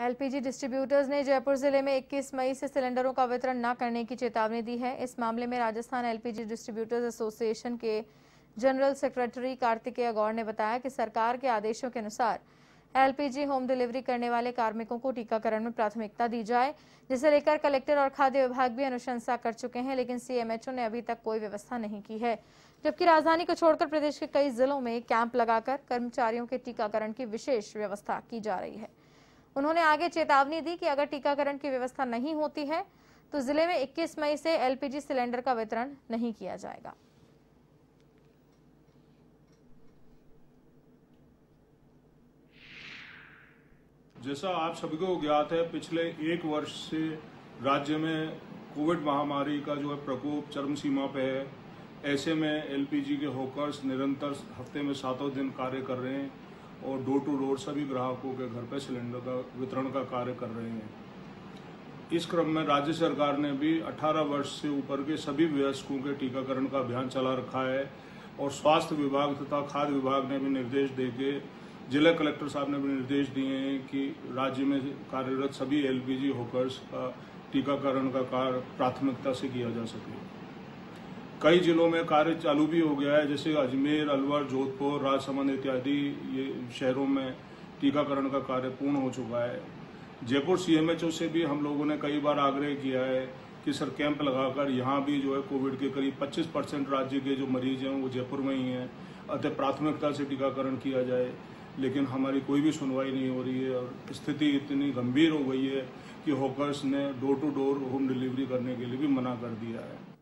LPG distributors ने जयपुर ज़िले में 21 मई से सिलेंडरों का वितरण न करने की चेतावनी दी है। इस मामले में राजस्थान एलपीजी डिस्ट्रीब्यूटर्स एसोसिएशन के जनरल सेक्रेटरी कार्तिकेय गौड़ ने बताया कि सरकार के आदेशों के अनुसार एलपीजी होम डिलीवरी करने वाले कार्मिकों को टीकाकरण में प्राथमिकता दी जाए, जिसे लेकर कलेक्टर और खाद्य विभाग भी अनुशंसा कर चुके हैं, लेकिन सीएमएचओ ने अभी तक कोई व्यवस्था नहीं की है। जबकि राजधानी को छोड़कर प्रदेश के कई जिलों में कैंप लगाकर कर्मचारियों के टीकाकरण की विशेष व्यवस्था की जा रही है। उन्होंने आगे चेतावनी दी कि अगर टीकाकरण की व्यवस्था नहीं होती है तो ज़िले में 21 मई से एलपीजी सिलेंडर का वितरण नहीं किया जाएगा। जैसा आप सभी को ज्ञात है, पिछले एक वर्ष से राज्य में कोविड महामारी का जो है प्रकोप चरम सीमा पे है। ऐसे में एलपीजी के होकर्स निरंतर हफ़्ते में सातों दिन कार्य कर रहे हैं। और डोर टू डोर सभी ग्राहकों के घर पर सिलेंडर का वितरण का कार्य कर रहे हैं। इस क्रम में राज्य सरकार ने भी 18 वर्ष से ऊपर के सभी वयस्कों के टीकाकरण का अभियान चला रखा है और स्वास्थ्य विभाग तथा खाद्य विभाग ने भी निर्देश दे के, जिला कलेक्टर साहब ने भी निर्देश दिए हैं कि राज्य में कार्यरत सभी एलपीजी होकर्स का टीकाकरण का कार्य प्राथमिकता से किया जा सके। कई जिलों में कार्य चालू भी हो गया है, जैसे अजमेर, अलवर, जोधपुर, राजसमंद इत्यादि, ये शहरों में टीकाकरण का कार्य पूर्ण हो चुका है। जयपुर सीएमएचओ से भी हम लोगों ने कई बार आग्रह किया है कि सर कैंप लगाकर यहाँ भी जो है कोविड के करीब 25 परसेंट राज्य के जो मरीज़ हैं वो जयपुर में ही हैं, अतः प्राथमिकता से टीकाकरण किया जाए। लेकिन हमारी कोई भी सुनवाई नहीं हो रही है और स्थिति इतनी गंभीर हो गई है कि हॉकर्स ने door to door home delivery करने के लिए भी मना कर दिया है।